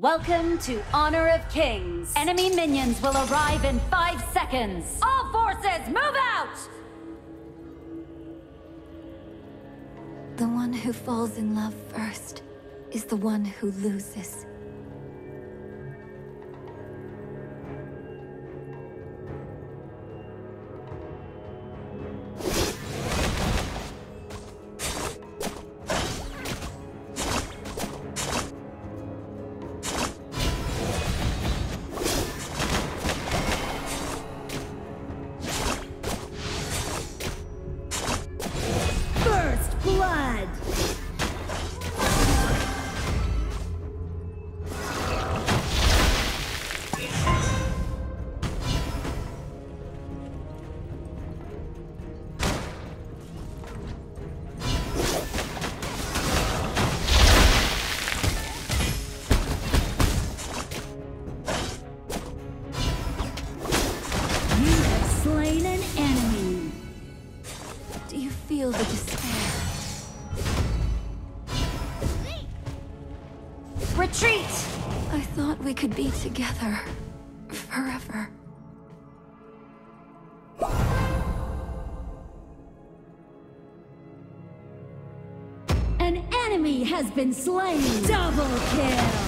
Welcome to Honor of Kings. Enemy minions will arrive in five seconds. All forces, move out! The one who falls in love first is the one who loses. Feel the despair? Retreat! I thought we could be together forever. An enemy has been slain! Double kill!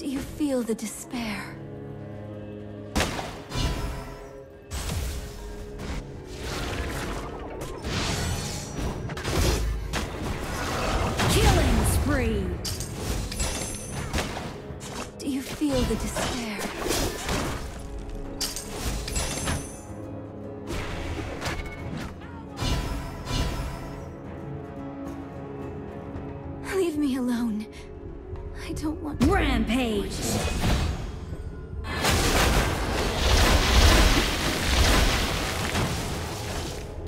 Do you feel the despair? Killing spree! Do you feel the despair? Leave me alone. I don't want. Rampage!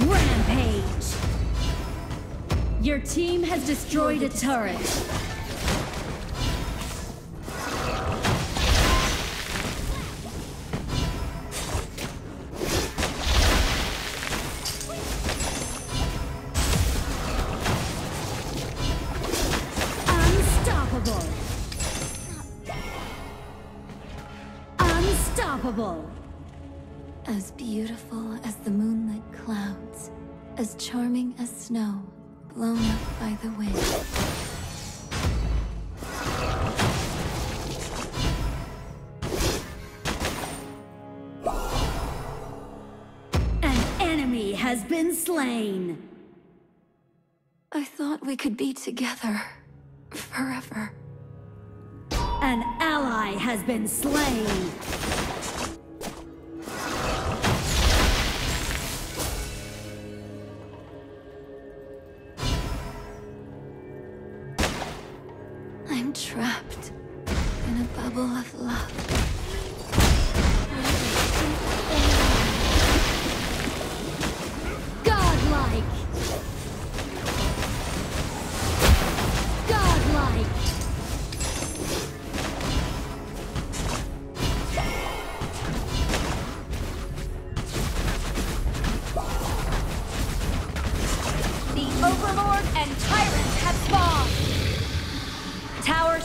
Rampage! Your team has destroyed a turret. Unstoppable! As beautiful as the moonlit clouds, as charming as snow blown up by the wind. An enemy has been slain! I thought we could be together forever. An ally has been slain! Trapped in a bubble of love.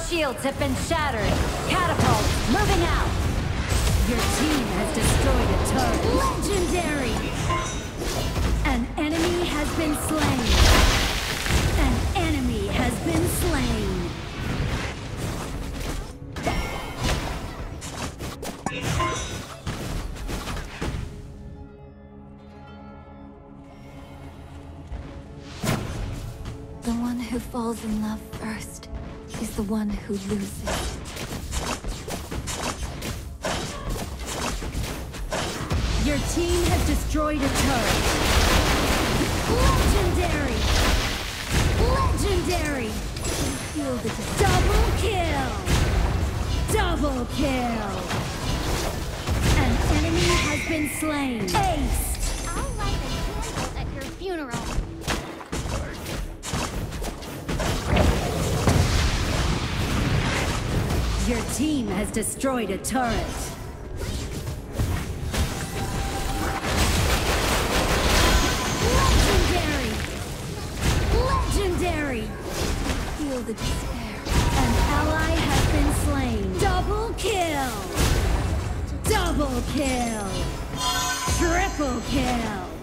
Shields have been shattered. Catapult, moving out! Your team has destroyed a turret. Legendary! An enemy has been slain. An enemy has been slain. The one who falls in love first is the one who loses. Your team has destroyed a turret. Legendary! Legendary! Double kill! Double kill! An enemy has been slain. Ace! Team has destroyed a turret. Legendary! Legendary! Feel the despair. An ally has been slain. Double kill! Double kill! Triple kill!